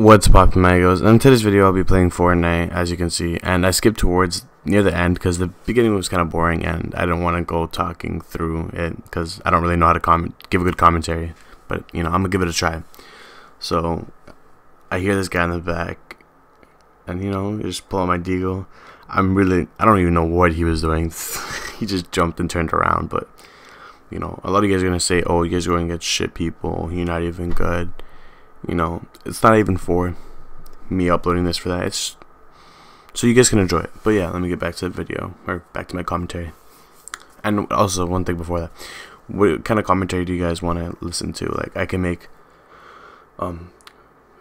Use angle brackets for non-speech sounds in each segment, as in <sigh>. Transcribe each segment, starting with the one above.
What's poppin' magos? In today's video I'll be playing Fortnite as you can see and I skipped towards near the end because the beginning was kind of boring and I didn't want to go talking through it because I don't really know how to comment give a good commentary but you know I'm gonna give it a try. So I hear this guy in the back and you know just pull out my deagle. I'm really I don't even know what he was doing. <laughs> He just jumped and turned around but you know a lot of you guys are gonna say oh you guys are going to get shit people. You're not even good you know, it's not even for me uploading this for that. It's so you guys can enjoy it. But yeah, let me get back to the video or back to my commentary. And also one thing before that, what kind of commentary do you guys want to listen to? Like I can make um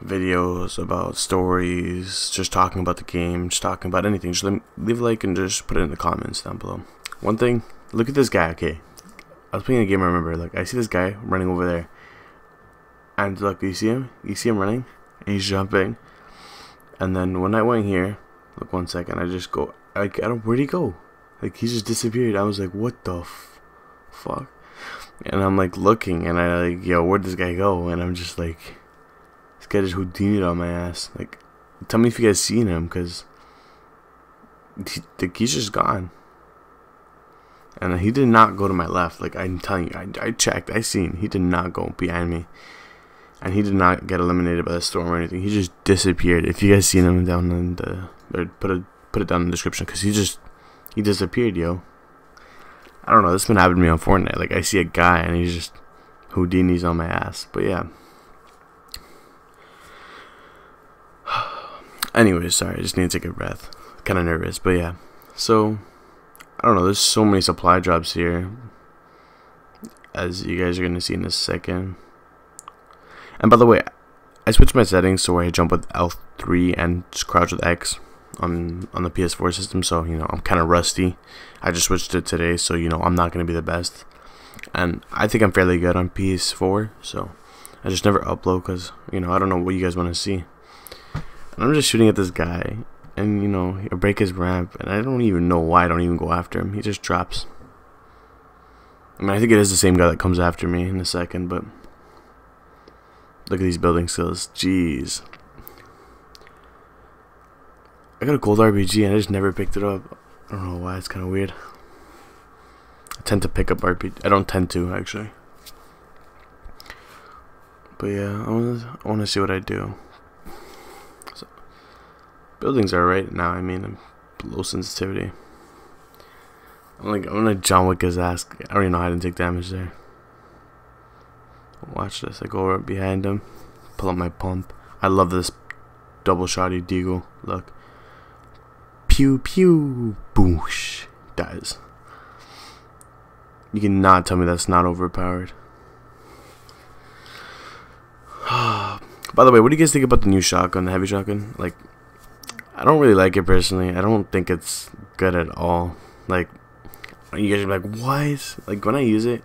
videos about stories, just talking about the game, just talking about anything. Just leave a like and just put it in the comments down below. One thing, look at this guy. Okay, I was playing a game. I remember, like I see this guy running over there and look, you see him? You see him running? And he's jumping. And then when I went here, look one second, I just go, like, I don't, where'd he go? Like, he just disappeared. I was like, what the fuck? And I'm like looking, and I like, yo, where'd this guy go? And I'm just like, this guy just Houdini'd on my ass. Like, tell me if you guys seen him, because he, like, he's just gone. And he did not go to my left. Like, I'm telling you, I, I checked, I seen, he did not go behind me and he did not get eliminated by the storm or anything. He just disappeared. If you guys seen him down in the or put it put it down in the description because he just he disappeared, yo. I don't know. This has been happening to me on Fortnite. Like I see a guy and he's just Houdini's on my ass. But yeah. <sighs> Anyways, sorry. I just need to take a breath. Kind of nervous, but yeah. So I don't know. There's so many supply drops here, as you guys are gonna see in a second. And by the way, I switched my settings so I jump with L3 and crouch with X on on the PS4 system. So you know I'm kind of rusty. I just switched it today, so you know I'm not gonna be the best. And I think I'm fairly good on PS4, so I just never upload because you know I don't know what you guys want to see. And I'm just shooting at this guy, and you know I break his ramp, and I don't even know why I don't even go after him. He just drops. I mean, I think it is the same guy that comes after me in a second, but Look at these building skills. Jeez. I got a gold RPG and I just never picked it up. I don't know why. It's kind of weird. I tend to pick up RPG. I don't tend to, actually. But yeah, I want to I see what I do. So, buildings are right now. I mean, low sensitivity. I'm like, I'm gonna John Wick his ass. I even know how to take damage there. Watch this. I go right behind him. Pull up my pump. I love this double shotty deagle. Look. Pew pew. Boosh. Dies. You cannot tell me that's not overpowered. <sighs> By the way, what do you guys think about the new shotgun, the heavy shotgun? Like, I don't really like it personally. I don't think it's good at all. Like, you guys are like, what? Like, when I use it,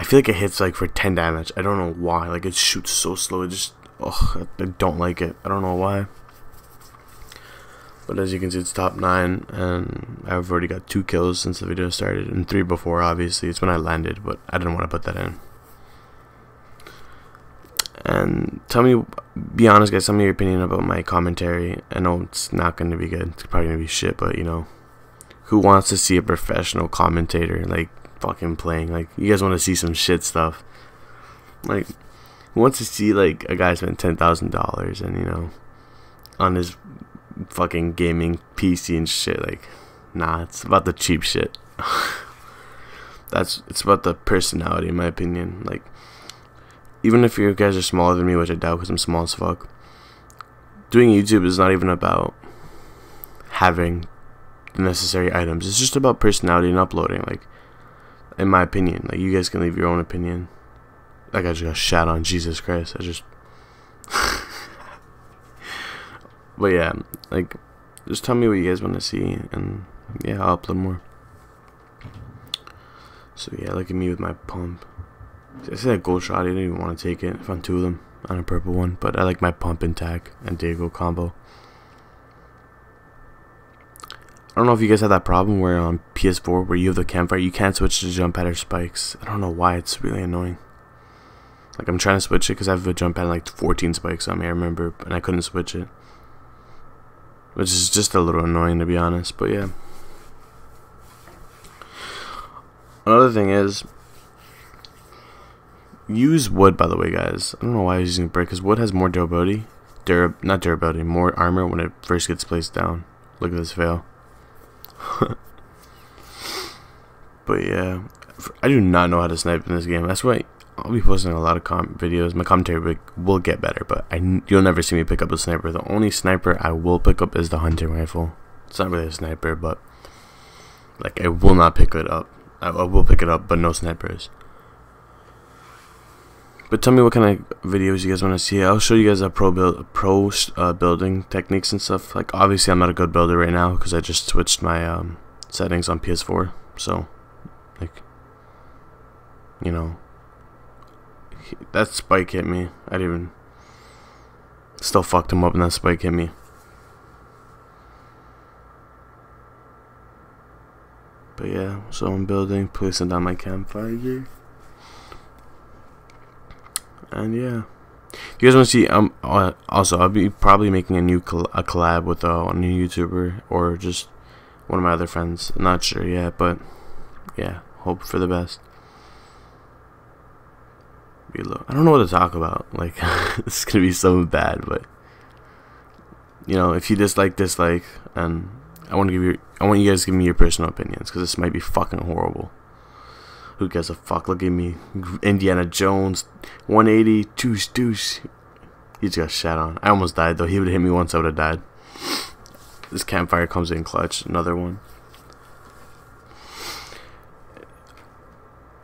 I feel like it hits like for 10 damage. I don't know why. Like it shoots so slow. It just, I don't like it. I don't know why. But as you can see, it's top 9, and I've already got 2 kills since the video started, and 3 before, obviously. It's when I landed, but I didn't want to put that in. And tell me, be honest, guys, tell me your opinion about my commentary. I know it's not going to be good. It's probably going to be shit, but, you know, who wants to see a professional commentator? Like, fucking playing. Like, you guys want to see some shit stuff. Like, who wants to see, like, a guy spend $10,000 and, you know, on his fucking gaming PC and shit. Like, nah, it's about the cheap shit. <laughs> That's, it's about the personality, in my opinion. Like, even if you guys are smaller than me, which I doubt because I'm small as fuck, doing YouTube is not even about having the necessary items. It's just about personality and uploading. Like, in my opinion. Like you guys can leave your own opinion. Like I just got shot on Jesus Christ. I just <laughs> But yeah, like just tell me what you guys want to see and yeah, I'll upload more. So yeah, look at me with my pump. I said a gold shot, I didn't even want to take it. I found two of them on a purple one, but I like my pump and tack and deagle combo. I don't know if you guys have that problem where um, on PS4 where you have the campfire you can't switch to jump pad or spikes. I don't know why it's really annoying. Like I'm trying to switch it because I have a jump pad like 14 spikes on me. I remember, and I couldn't switch it, which is just a little annoying to be honest. But yeah. Another thing is, use wood. By the way, guys, I don't know why I was using brick because wood has more durability. Durab not durability, more armor when it first gets placed down. Look at this fail. <laughs> but yeah, I do not know how to snipe in this game. That's why I'll be posting a lot of videos. My commentary will get better, but I you'll never see me pick up a sniper. The only sniper I will pick up is the hunting rifle. It's not really a sniper, but like I will not pick it up. I, I will pick it up, but no snipers. But tell me what kind of videos you guys want to see. I'll show you guys a pro build, pro uh, building techniques and stuff. Like obviously, I'm not a good builder right now because I just switched my um, settings on PS4. So, like, you know, that spike hit me. I didn't even still fucked him up, and that spike hit me. But yeah, so I'm building, placing down my campfire here. And yeah. You guys want to see, um, uh, also I'll be probably making a new a collab with uh, a new YouTuber or just one of my other friends. I'm not sure yet, but yeah, hope for the best. I don't know what to talk about. Like, <laughs> this is gonna be so bad, but you know, if you dislike, dislike, and I want to give you, I want you guys to give me your personal opinions because this might be fucking horrible. Who gives a fuck? Look at me, Indiana Jones, 180, deuce, deuce. He just got shot on. I almost died though. He would have hit me once, I would have died. This campfire comes in clutch. Another one.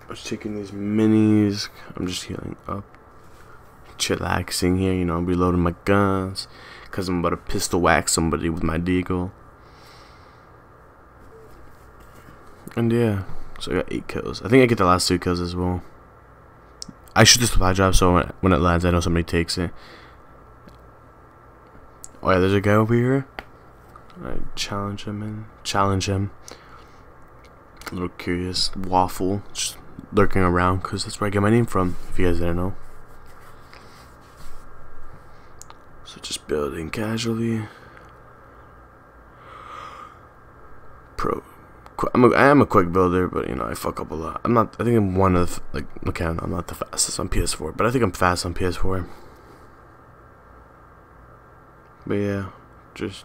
I was taking these minis. I'm just healing up. Chillaxing here, you know, I'm reloading my guns. Because I'm about to pistol whack somebody with my deagle. And yeah, so I got 8 kills. I think I get the last 2 kills as well. I shoot the supply drop so when it lands I know somebody takes it. Oh yeah, there's a guy over here. I challenge him and challenge him. A little curious. Waffle. Just lurking around because that's where I get my name from, if you guys didn't know. So just building casually. Pro I'm a, I am a quick builder, but you know I fuck up a lot. I'm not. I think I'm one of like okay, I'm not the fastest on PS4, but I think I'm fast on PS4. But yeah, just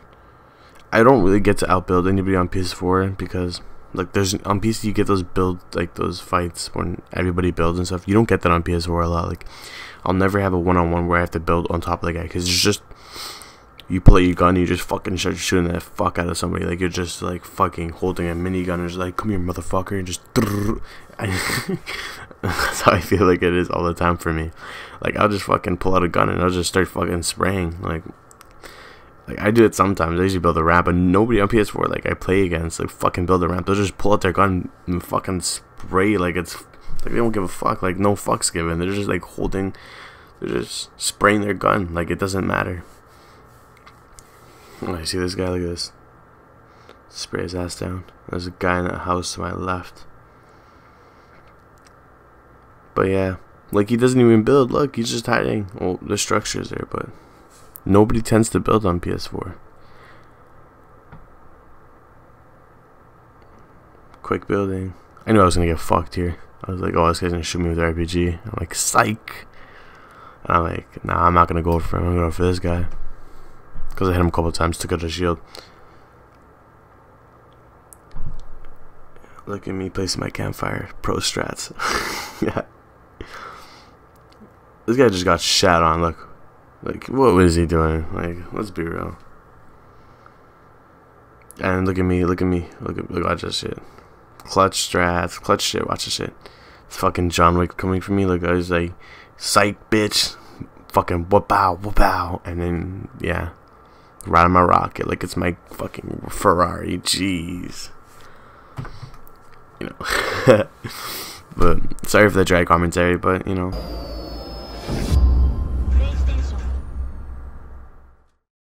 I don't really get to outbuild anybody on PS4 because like there's on PC you get those build like those fights when everybody builds and stuff. You don't get that on PS4 a lot. Like I'll never have a one on one where I have to build on top of the guy because it's just you out your gun, you just fucking start shooting the fuck out of somebody. Like you're just like fucking holding a minigun and just like, come here, motherfucker, and just. <laughs> That's how I feel like it is all the time for me. Like I'll just fucking pull out a gun and I'll just start fucking spraying. Like, like I do it sometimes. I usually build a ramp, but nobody on PS4 like I play against like fucking build a ramp. They'll just pull out their gun and fucking spray like it's like they don't give a fuck. Like no fucks given. They're just like holding. They're just spraying their gun like it doesn't matter. I see this guy, look at this. Spray his ass down. There's a guy in that house to my left. But yeah, like he doesn't even build. Look, he's just hiding. Well, the structure's there, but nobody tends to build on PS4. Quick building. I knew I was gonna get fucked here. I was like, oh, this guy's gonna shoot me with RPG. I'm like, psych. And I'm like, nah, I'm not gonna go for him. I'm gonna go for this guy. Because I hit him a couple times, took out his shield. Look at me placing my campfire. Pro strats. <laughs> yeah. This guy just got shot on, look. Like, what was he doing? Like, let's be real. And look at me, look at me, look at look watch this shit. Clutch strats, clutch shit, watch this shit. It's fucking John Wick coming for me, look I was like psych bitch. Fucking whoop out, whoop out and then yeah riding my rocket like it's my fucking Ferrari. Jeez. You know. <laughs> but sorry for the dry commentary, but you know.